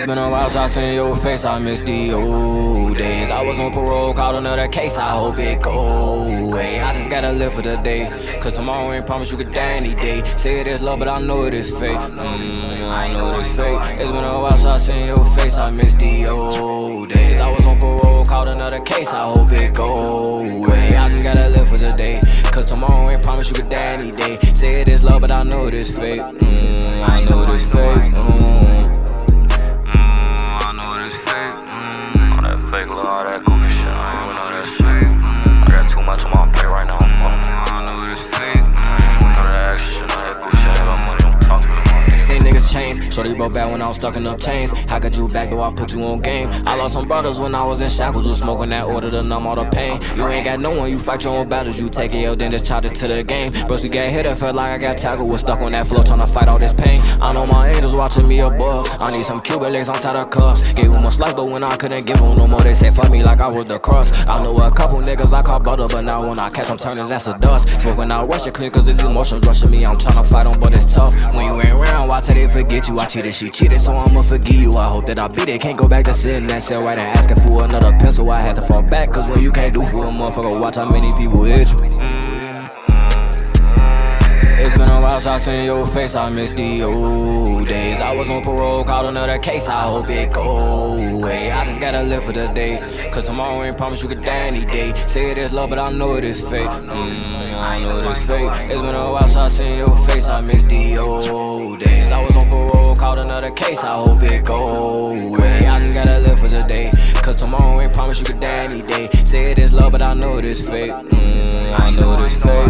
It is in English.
It's been a while since I seen your face, I miss the old days. I was on parole, caught another case, I hope it go away. I just gotta live for the day, cause tomorrow ain't promised you could die any day. Say it is love, but I know it is fake. Mm, I know it is fake. It's been a while since I seen your face, I miss the old days. I was on parole, caught another case, I hope it go away. I just gotta live for the day, cause tomorrow ain't promised you could die any day. Say it is love, but I know it is fake. Mm, I know it is fake. Mm. Shorty broke bad when I was stuck in up chains. How could you back though I put you on game? I lost some brothers when I was in shackles. Was smoking that order to numb all the pain. You ain't got no one, you fight your own battles. You take it, L, then just charge it to the game. Bros, you get hit, I felt like I got tackled. Was stuck on that floor trying to fight all this pain. I know my angels watching me above. I need some Cuban legs on tied of cuffs. Gave them a slice, but when I couldn't give them no more, they said fuck me like I was the cross. I know a couple niggas I call butter, but now when I catch them, turn his ass to dust. Smoking out rush it clean, cause it's emotions rushing me. I'm trying to fight them, but it's tough. When you ain't around, why till they forget you? I cheated, she cheated, so I'ma forgive you. I hope that I beat it. Can't go back to sitting that cell right and asking for another pencil. I had to fall back, cause when you can't do for a motherfucker, watch how many people hit you. It's been a while since I seen your face, I miss the old days. I was on parole, caught another case, I hope it go away. I just gotta live for the day, cause tomorrow ain't promised you could die any day. Say it is love, but I know it is fake. Mm, I know it is fake. It's been a while since I seen your face, I miss the old days. I was on parole, case, I hope it go away. I just gotta live for the day, cause tomorrow ain't promised you could die any day. Say it is love, but I know it is fake. Mm, I know it is fake.